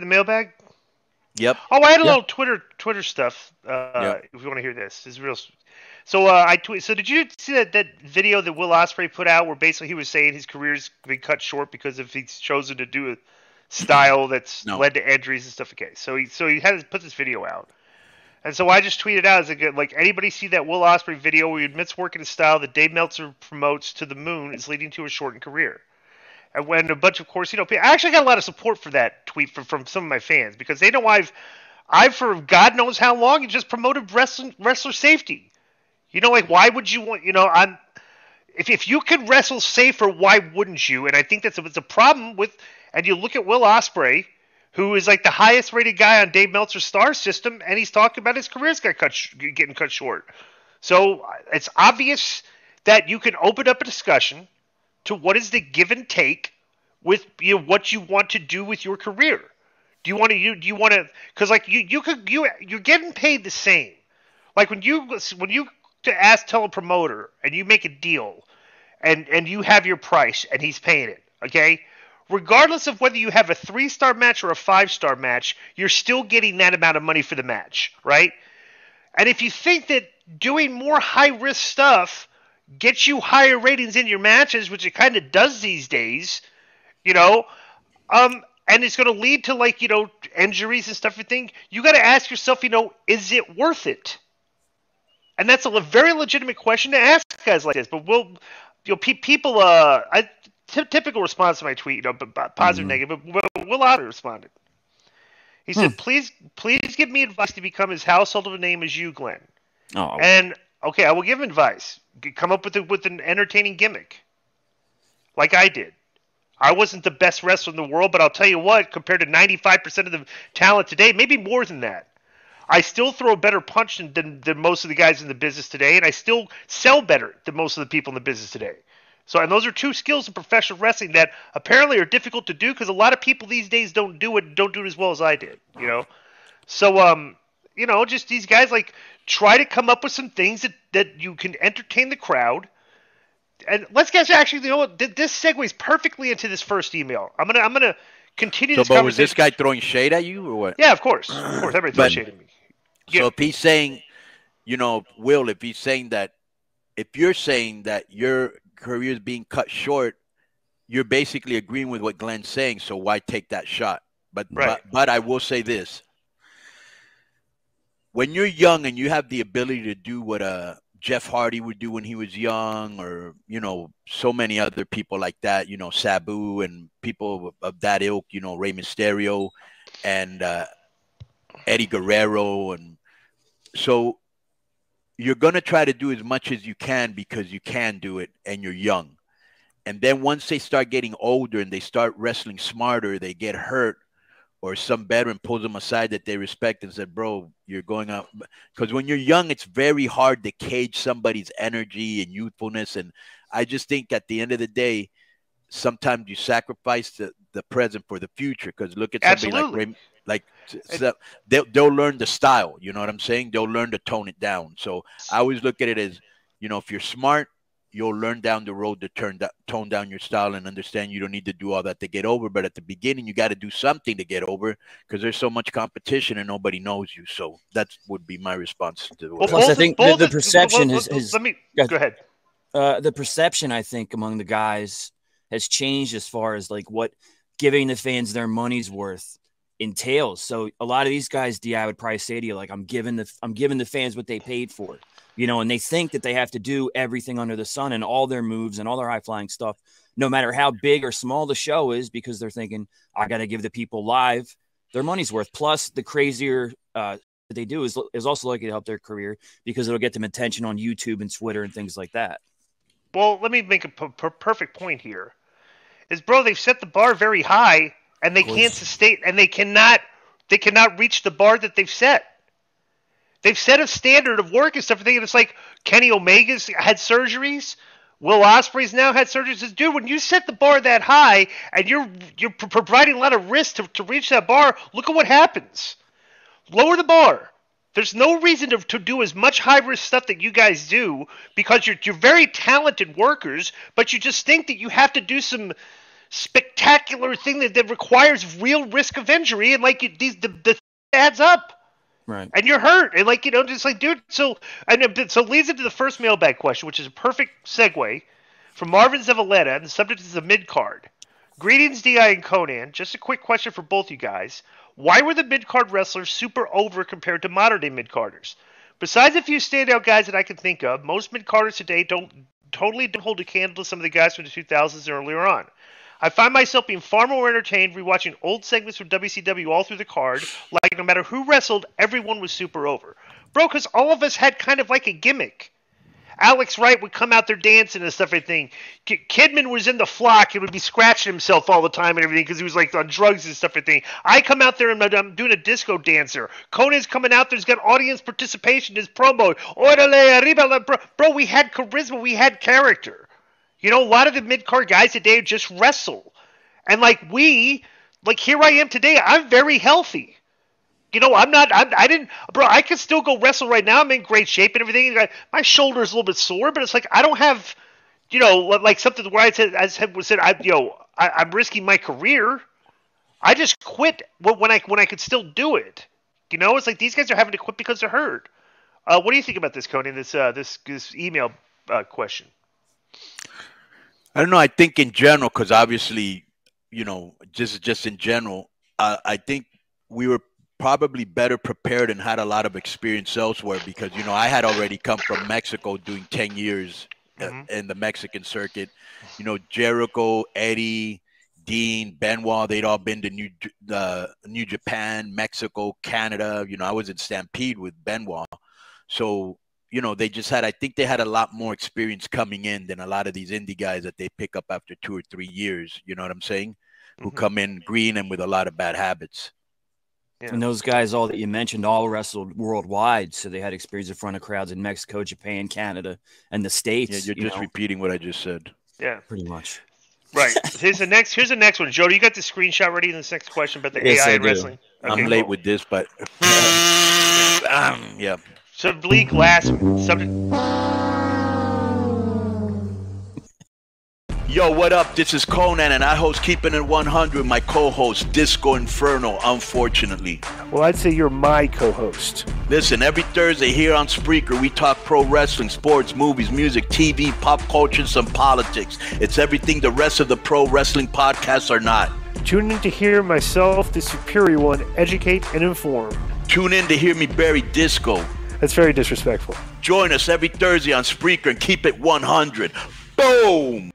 the mailbag? Yep. Oh, I had a Yeah. little Twitter Twitter stuff. Uh, Yeah. If you want to hear this, is real. So uh, I tweet. So did you see that, that video that Will Ospreay put out, where basically he was saying his career's been cut short because if he's chosen to do a style that's No. led to injuries and stuff. Okay, so he so he had to put this video out, and so I just tweeted out as a good like anybody see that Will Ospreay video where he admits working a style that Dave Meltzer promotes to the moon is leading to a shortened career. And a bunch of course, you know, I actually got a lot of support for that tweet from, from some of my fans because they know I've, I've for God knows how long just promoted wrestling wrestler safety. You know, like why would you want? You know, I'm if if you could wrestle safer, why wouldn't you? And I think that's a, it's a problem with. And you look at Will Ospreay, who is like the highest rated guy on Dave Meltzer's star system, and he's talking about his career's got cut getting cut short. So it's obvious that you can open up a discussion to what is the give and take with you know, what you want to do with your career. Do you want to you do you want to because like you you could you you're getting paid the same. Like when you when you ask tell a promoter and you make a deal and and you have your price and he's paying it, okay? Regardless of whether you have a three star match or a five star match, you're still getting that amount of money for the match, right? And if you think that doing more high risk stuff gets you higher ratings in your matches, which it kind of does these days, you know, um, and it's going to lead to like you know injuries and stuff. You think you got to ask yourself, you know, is it worth it? And that's a very legitimate question to ask guys like this. But we'll, you know, pe- people, uh, I, t- typical response to my tweet, you know, but, but positive, negative. But Will, Ospreay responded. He said, "Please, please give me advice to become as household of a name as you, Glenn." Oh, And okay, I will give advice. Come up with a, with an entertaining gimmick, like I did. I wasn't the best wrestler in the world, but I'll tell you what, compared to 95% of the talent today, maybe more than that. I still throw a better punch than, than, than most of the guys in the business today, and I still sell better than most of the people in the business today. So, and those are two skills in professional wrestling that apparently are difficult to do because a lot of people these days don't do it, don't do it as well as I did. You know, so um, you know, just these guys like try to come up with some things that that you can entertain the crowd. And let's get actually, you know what? This segues perfectly into this first email. I'm gonna I'm gonna continue so this but was this guy throwing shade at you or what? Yeah, of course, of course. Everybody throws But- shade at me. So Yeah. if he's saying, you know, Will, if he's saying that, if you're saying that your career is being cut short, you're basically agreeing with what Glenn's saying. So why take that shot? But Right. but, but I will say this: when you're young and you have the ability to do what uh, Jeff Hardy would do when he was young, or you know, so many other people like that, you know, Sabu and people of, of that ilk, you know, Rey Mysterio and uh, Eddie Guerrero, and so you're gonna try to do as much as you can because you can do it and you're young. And then once they start getting older and they start wrestling smarter, they get hurt, or some veteran pulls them aside that they respect and said, "Bro, you're going out." Because when you're young, it's very hard to cage somebody's energy and youthfulness. And I just think at the end of the day, sometimes you sacrifice the, the present for the future. Because look at somebody Absolutely. like Ray, like so they'll they'll learn the style. You know what I'm saying? They'll learn to tone it down. So I always look at it as, you know, if you're smart, you'll learn down the road to turn that tone down your style and understand you don't need to do all that to get over. But at the beginning, you got to do something to get over because there's so much competition and nobody knows you. So that would be my response to Well, Plus, I think the- the perception is- is- Let me Go ahead. go ahead. uh, the perception I think among the guys has changed as far as like what giving the fans their money's worth entails. So a lot of these guys, D, I would probably say to you, like, I'm giving the I'm giving the fans what they paid for, you know, and they think that they have to do everything under the sun and all their moves and all their high flying stuff, no matter how big or small the show is, because they're thinking I got to give the people live their money's worth. Plus, the crazier uh, that they do is is also likely to help their career because it'll get them attention on YouTube and Twitter and things like that. Well, let me make a p- p- perfect point here. Is bro, they've set the bar very high, and they can't sustain, and they cannot, they cannot reach the bar that they've set. They've set a standard of work and stuff. And it's like Kenny Omega's had surgeries. Will Ospreay's now had surgeries. Dude, when you set the bar that high and you're you're pro- providing a lot of risk to, to reach that bar, look at what happens. Lower the bar. There's no reason to, to do as much high risk stuff that you guys do because you're you're very talented workers, but you just think that you have to do some spectacular thing that, that requires real risk of injury, and like it, these the, the adds up. Right. And you're hurt, and like you know, just like dude. So and uh, so leads into the first mailbag question, which is a perfect segue from Marvin Zavaleta, and the subject is the mid card. Greetings, Di and Konnan. Just a quick question for both you guys. Why were the mid card wrestlers super over compared to modern day mid carders? Besides a few standout guys that I can think of, most mid carders today don't totally don't hold a candle to some of the guys from the 2000s and earlier on. I find myself being far more entertained rewatching old segments from WCW all through the card. Like no matter who wrestled, everyone was super over, bro. Because all of us had kind of like a gimmick. Alex Wright would come out there dancing and stuff. Everything. Kidman was in the flock and would be scratching himself all the time and everything because he was like on drugs and stuff. Everything. I come out there and I'm doing a disco dancer. Konnan's coming out there. He's got audience participation. His promo. Orale arriba, bro. Bro, we had charisma. We had character. You know, a lot of the mid card guys today just wrestle, and like we, like here I am today. I'm very healthy you know, I'm not. I'm, I didn't, bro. I could still go wrestle right now. I'm in great shape and everything. My shoulder's a little bit sore, but it's like I don't have, you know, like something where I said, I said, said I, you know, I, I'm risking my career. I just quit when I when I could still do it. You know, it's like these guys are having to quit because they're hurt. Uh, what do you think about this, Konnan? This uh, this this email uh, question. I don't know. I think in general, because obviously, you know, just just in general, uh, I think we were probably better prepared and had a lot of experience elsewhere because you know I had already come from Mexico doing 10 years uh, mm-hmm. in the Mexican circuit. You know Jericho, Eddie, Dean, Benoit, they'd all been to New uh, New Japan, Mexico, Canada. You know I was in Stampede with Benoit, so you know they just had. I think they had a lot more experience coming in than a lot of these indie guys that they pick up after two or three years. You know what I'm saying? Who mm-hmm. come in green and with a lot of bad habits. Yeah. And those guys, all that you mentioned, all wrestled worldwide, so they had experience in front of crowds in Mexico, Japan, Canada, and the states. Yeah, you're you just know? repeating what I just said. Yeah, pretty much. Right. here's the next. Here's the next one, Joe. You got the screenshot ready in this next question about the yes, AI and wrestling. Okay, I'm late cool. with this, but um, yeah. So bleak last subject. Yo, what up? This is Konnan, and I host Keeping It 100. My co-host Disco Inferno. Unfortunately, well, I'd say you're my co-host. Listen, every Thursday here on Spreaker, we talk pro wrestling, sports, movies, music, TV, pop culture, and some politics. It's everything the rest of the pro wrestling podcasts are not. Tune in to hear myself, the superior one, educate and inform. Tune in to hear me bury Disco. That's very disrespectful. Join us every Thursday on Spreaker and keep it 100. Boom!